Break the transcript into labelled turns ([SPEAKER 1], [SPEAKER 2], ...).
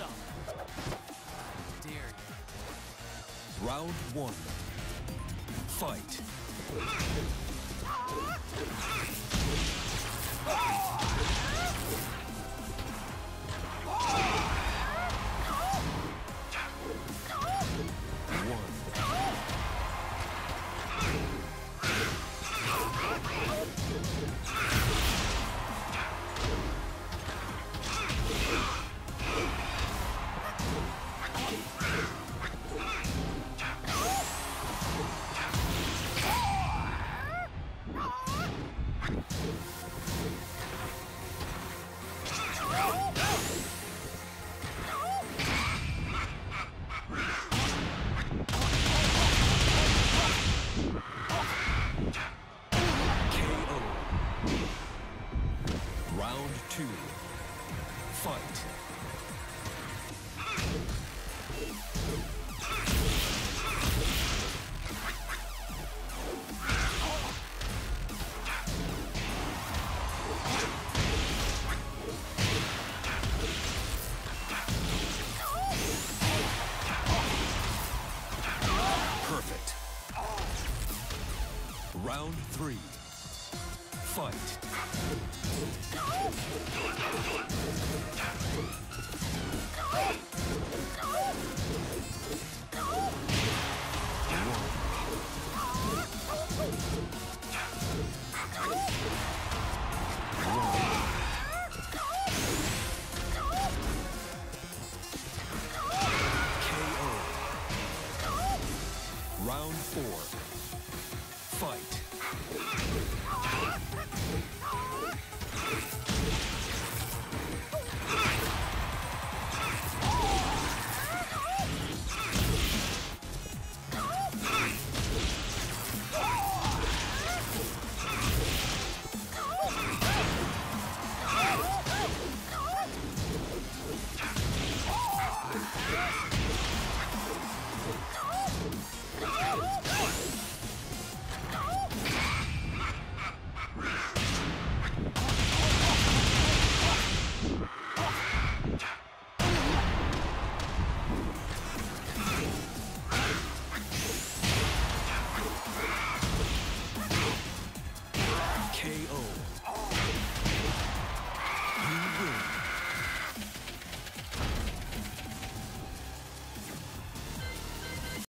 [SPEAKER 1] Some. Dare.
[SPEAKER 2] Round one. Fight. Round two. Fight. Perfect. Round three. Round four. Fight.